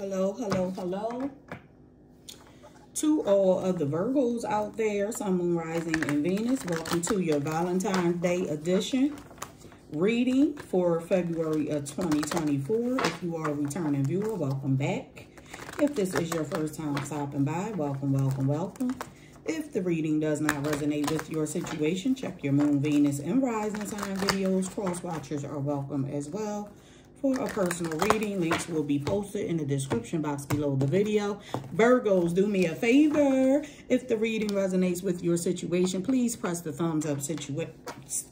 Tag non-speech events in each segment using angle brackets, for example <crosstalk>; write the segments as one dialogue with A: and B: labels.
A: Hello, hello, hello. To all of the Virgos out there, Sun, Moon, Rising, and Venus, welcome to your Valentine's Day edition reading for February of 2024. If you are a returning viewer, welcome back. If this is your first time stopping by, welcome, welcome, welcome. If the reading does not resonate with your situation, check your Moon, Venus, and Rising sign videos. Cross watchers are welcome as well. For a personal reading, links will be posted in the description box below the video. Virgos, do me a favor. If the reading resonates with your situation, please press the thumbs up situa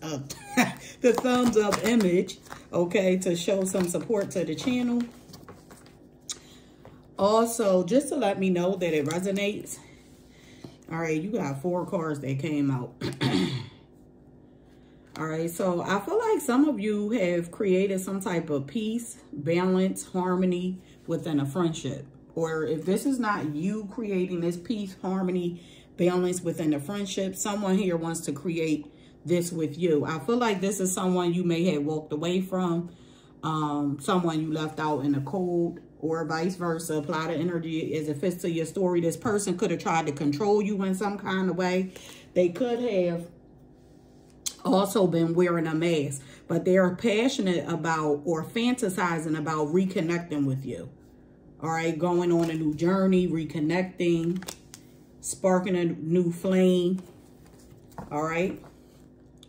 A: uh, <laughs> the thumbs up image, okay, to show some support to the channel. Also, just to let me know that it resonates, all right, you got four cards that came out. <clears throat> All right, so I feel like some of you have created some type of peace, balance, harmony within a friendship. Or if this is not you creating this peace, harmony, balance within a friendship, someone here wants to create this with you. I feel like this is someone you may have walked away from, um, someone you left out in the cold, or vice versa. Apply the energy as it fits to your story. This person could have tried to control you in some kind of way. They could have also been wearing a mask, but they're passionate about or fantasizing about reconnecting with you. All right, going on a new journey, reconnecting, sparking a new flame. All right,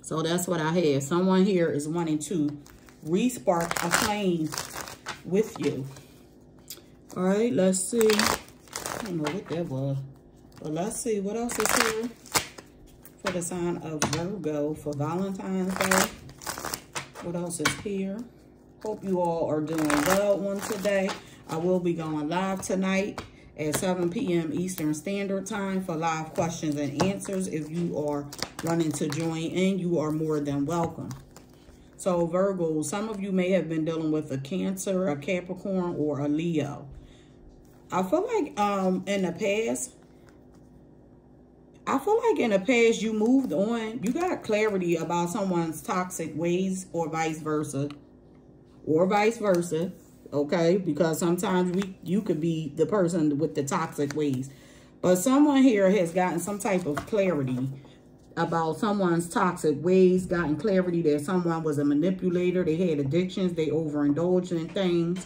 A: so that's what I have. Someone here is wanting to respark a flame with you. All right, let's see. I don't know what that was. But let's see what else is here for the sign of Virgo for Valentine's Day. What else is here? Hope you all are doing well on today. I will be going live tonight at 7 p.m. Eastern Standard Time for live questions and answers. If you are running to join in, you are more than welcome. So Virgo, some of you may have been dealing with a Cancer, a Capricorn, or a Leo. I feel like um, in the past, I feel like in the past you moved on. You got clarity about someone's toxic ways or vice versa. Or vice versa. Okay? Because sometimes we you could be the person with the toxic ways. But someone here has gotten some type of clarity about someone's toxic ways, gotten clarity that someone was a manipulator, they had addictions, they overindulged in things.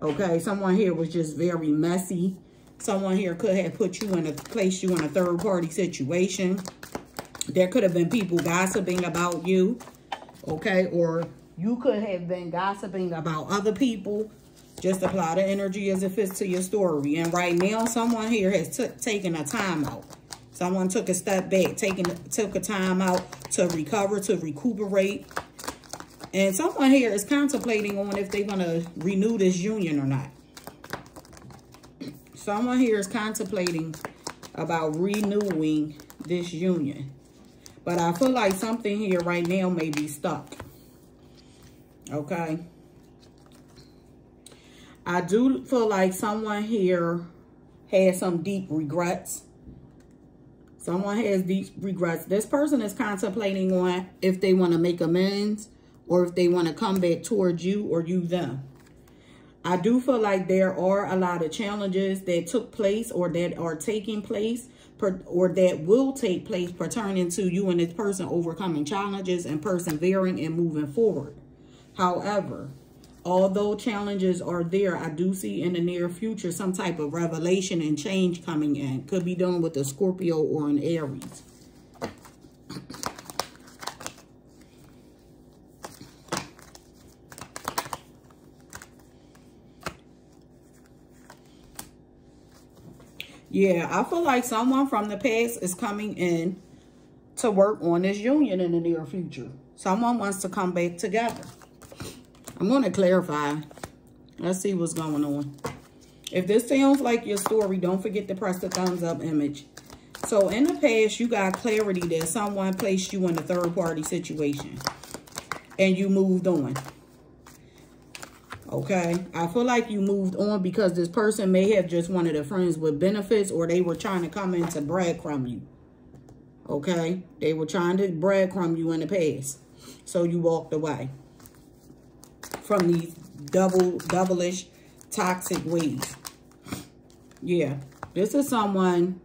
A: Okay, someone here was just very messy. Someone here could have put you in a, placed you in a third party situation. There could have been people gossiping about you. Okay, or you could have been gossiping about other people. Just apply the energy as it fits to your story. And right now, someone here has taken a time out. Someone took a step back, taking took a time out to recover, to recuperate, and someone here is contemplating on if they're going to renew this union or not. Someone here is contemplating about renewing this union. But I feel like something here right now may be stuck. Okay. I do feel like someone here has some deep regrets. Someone has deep regrets. This person is contemplating on if they want to make amends or if they want to come back towards you or you them. I do feel like there are a lot of challenges that took place or that are taking place or that will take place pertaining to you and this person overcoming challenges and persevering and moving forward. However, although challenges are there, I do see in the near future some type of revelation and change coming in. Could be done with a Scorpio or an Aries. Yeah, I feel like someone from the past is coming in to work on this union in the near future. Someone wants to come back together. I'm going to clarify. Let's see what's going on. If this sounds like your story, don't forget to press the thumbs up image. So in the past, you got clarity that someone placed you in a third party situation and you moved on. Okay. I feel like you moved on because this person may have just wanted a friends with benefits or they were trying to come in to breadcrumb you. Okay. They were trying to breadcrumb you in the past. So you walked away from these double, double-ish toxic ways. Yeah, this is someone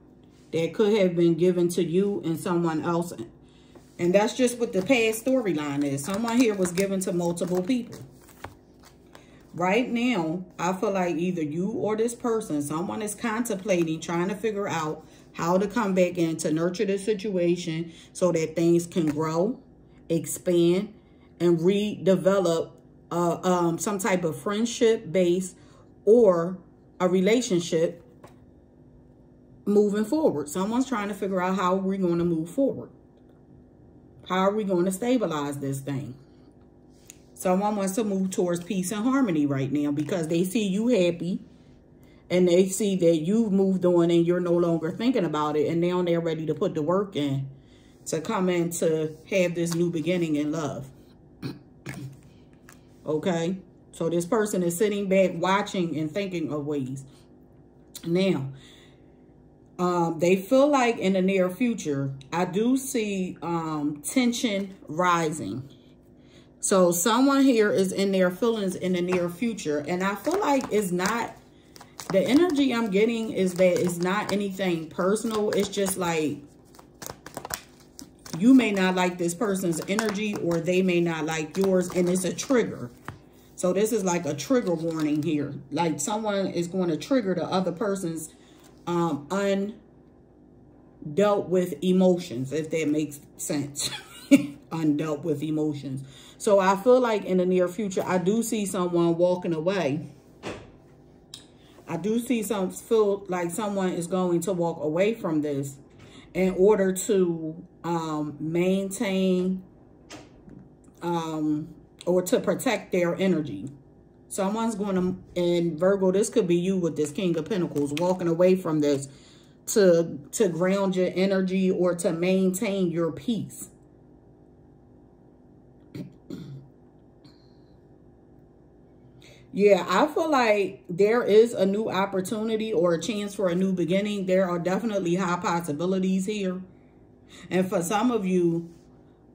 A: that could have been given to you and someone else. And that's just what the past storyline is. Someone here was given to multiple people. Right now, I feel like either you or this person, someone is contemplating, trying to figure out how to come back in to nurture the situation so that things can grow, expand, and redevelop uh, um, some type of friendship base or a relationship moving forward. Someone's trying to figure out how we're going to move forward. How are we going to stabilize this thing? Someone wants to move towards peace and harmony right now because they see you happy and they see that you've moved on and you're no longer thinking about it and now they're ready to put the work in to come in to have this new beginning in love. <clears throat> okay? So this person is sitting back watching and thinking of ways. Now, um, they feel like in the near future, I do see um, tension rising. So someone here is in their feelings in the near future. And I feel like it's not, the energy I'm getting is that it's not anything personal. It's just like, you may not like this person's energy or they may not like yours. And it's a trigger. So this is like a trigger warning here. Like someone is going to trigger the other person's um, undealt with emotions, if that makes sense. <laughs> <laughs> undealt with emotions. So I feel like in the near future, I do see someone walking away. I do see some feel like someone is going to walk away from this in order to um, maintain um, or to protect their energy. Someone's going to, and Virgo, this could be you with this King of Pentacles, walking away from this to, to ground your energy or to maintain your peace. Yeah, I feel like there is a new opportunity or a chance for a new beginning. There are definitely high possibilities here. And for some of you,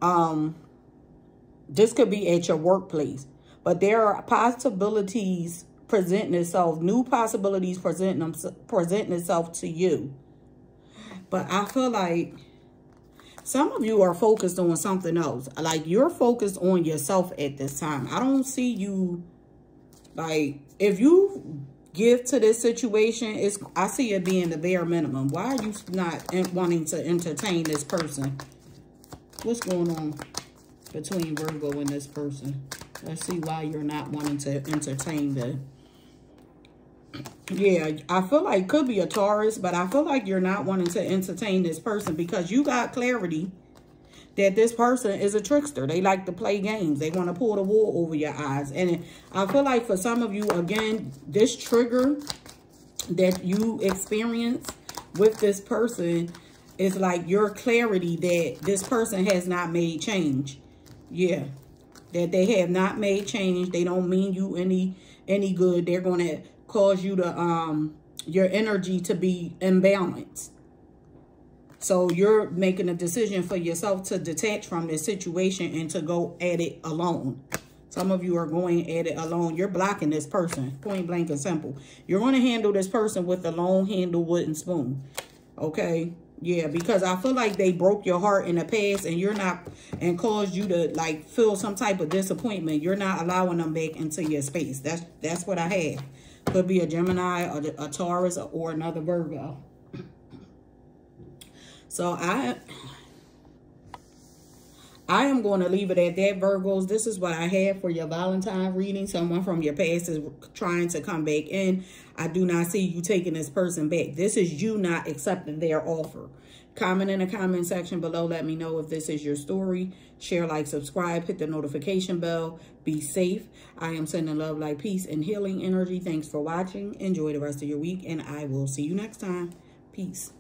A: um, this could be at your workplace. But there are possibilities presenting itself, new possibilities presenting, them, presenting itself to you. But I feel like some of you are focused on something else. Like you're focused on yourself at this time. I don't see you, like, if you give to this situation, it's I see it being the bare minimum. Why are you not wanting to entertain this person? What's going on between Virgo and this person? Let's see why you're not wanting to entertain the... Yeah, I feel like could be a Taurus, but I feel like you're not wanting to entertain this person because you got clarity that this person is a trickster. They like to play games. They want to pull the wool over your eyes. And I feel like for some of you, again, this trigger that you experience with this person is like your clarity that this person has not made change. Yeah that they have not made change. They don't mean you any any good. They're going to cause you to um your energy to be imbalanced. So you're making a decision for yourself to detach from this situation and to go at it alone. Some of you are going at it alone. You're blocking this person, point blank and simple. You're going to handle this person with a long handle wooden spoon. Okay? Yeah, because I feel like they broke your heart in the past and you're not, and caused you to like feel some type of disappointment. You're not allowing them back into your space. That's that's what I had. Could be a Gemini, or a Taurus, or another Virgo. So I, I am going to leave it at that, Virgos. This is what I have for your Valentine reading. Someone from your past is trying to come back in. I do not see you taking this person back. This is you not accepting their offer. Comment in the comment section below. Let me know if this is your story. Share, like, subscribe, hit the notification bell. Be safe. I am sending love, light, peace, and healing energy. Thanks for watching. Enjoy the rest of your week, and I will see you next time. Peace.